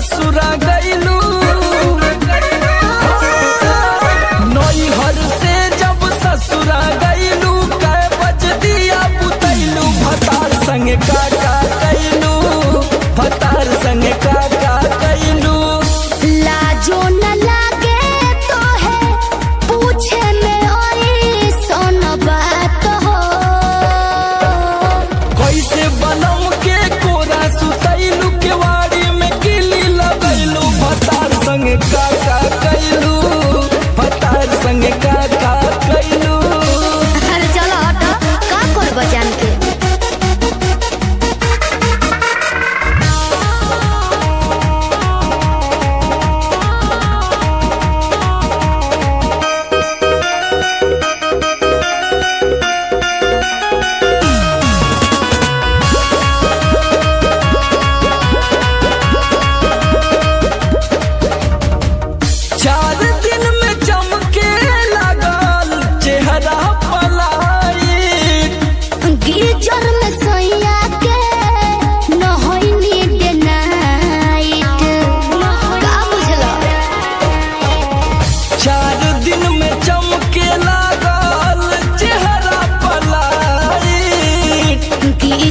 ससुरा गईलू नैहर से जब ससुरा गईलू कै बज दिया पुतैलू भतार संग का कैलू भतार संग का कैलू लाजो न लागे तो है पूछे में ओई सोन बात हो। कैसे बनाओ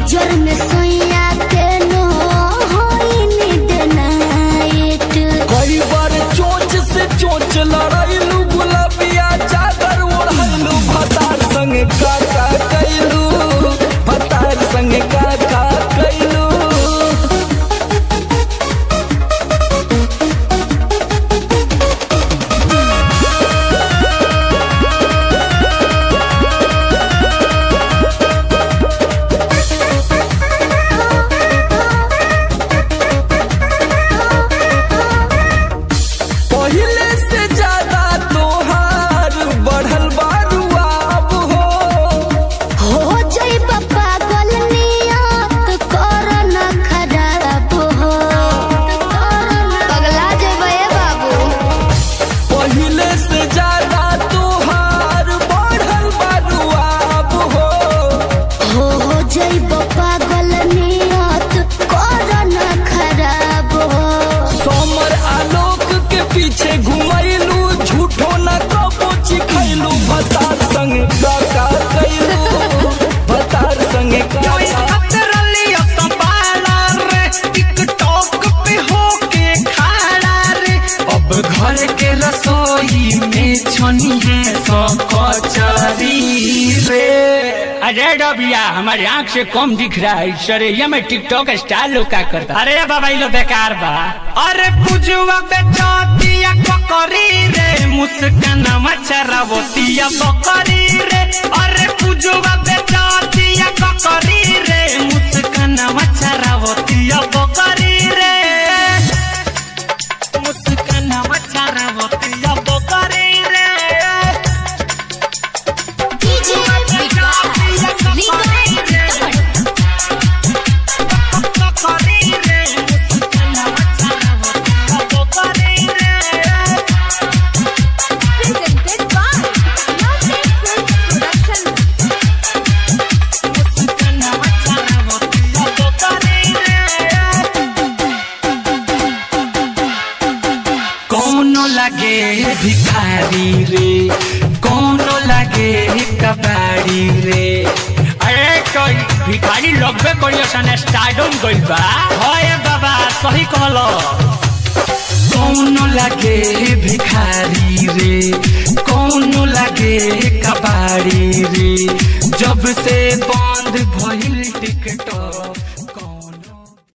नज़र में पीछे घुमैलू झूठो न कबो चिखैलू भतार संग का कैलू भतार संग का का घर के रसोई में छनी है सकचरी रे। अरे डबिया हमारे आँख से कम दिख रहा है सरे ये मैं टिकटॉक स्टाइल लोग का करता। अरे बाबा ये लो बेकार बा। अरे पुजुआ बेचतिया बकरी रे मुस्कान मचरवतिया बकरी रे अरे कौनो लगे भिखारी रे? कौनो लगे कबाड़ी रे? अरे कोई भिखारी लगबे करियो सन स्टार्डम गइल बा। होए बाबा सही कहलो। कौनो लगे भिखारी रे? कौनो लगे कबाड़ी रे? जब से बंद भइल टिकटॉक।